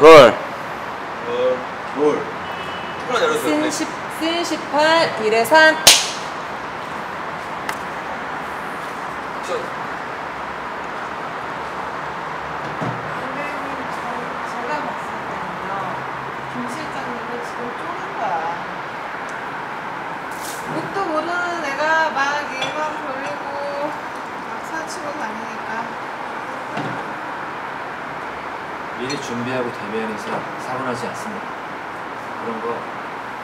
롤. 롤. 롤. 열어주세요. 네. 쓴 10, 쓴 18, 1에 3. 액션. 선배님, 저, 제가 봤을 때는요, 김 실장님은 지금 쪼는 거야. 뭣도 모르는 애가 막 얘만 벌리고 막 사치고 다니니까. 미리 준비하고 대비하는 사람 사고 나지 않습니다. 그런 거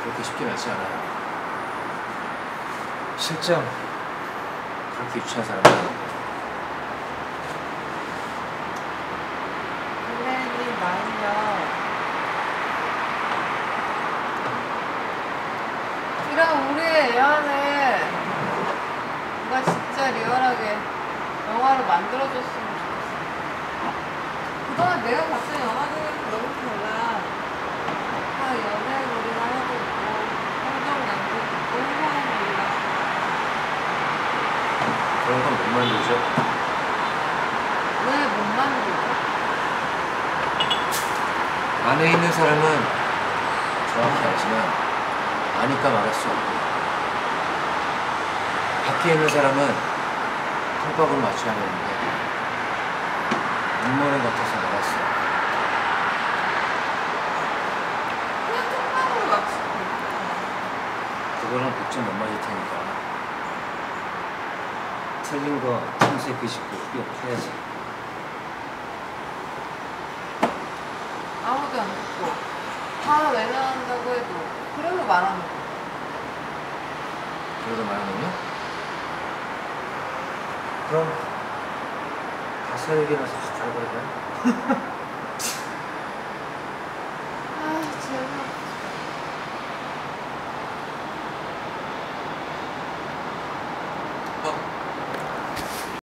그렇게 쉽게 맞지 않아요. 실장 그렇게 유치한 사람은 아닌데. 선배님 말은요. 이런 우리의 애환을 누가 진짜 리얼하게 영화로 만들어줬으면. 그동안 내가 봤던 영화들은 너무 달라. 다 연애놀이나 하고 있고, 성적 연구 있고, 회사놀이나. 그런 건 못 만들죠. 왜 못 만들죠? 안에 있는 사람은 정확히 알지만 아니까 말할 수 없고 밖에 있는 사람은 통밥을 맞춰야 하는데 눈물을 같아서 말할 수 없고 그냥 통방으로 맞추고 그거랑 복점 못 맞을 테니까 틀린 거 틈새 그짓고 기억해야지 아무도 안 듣고 다 외면한다고 해도 그래도 말하는 거 그러다 말하면요? 그럼 가사 얘기 나서 죽어버릴까요? 아 재미없어 어.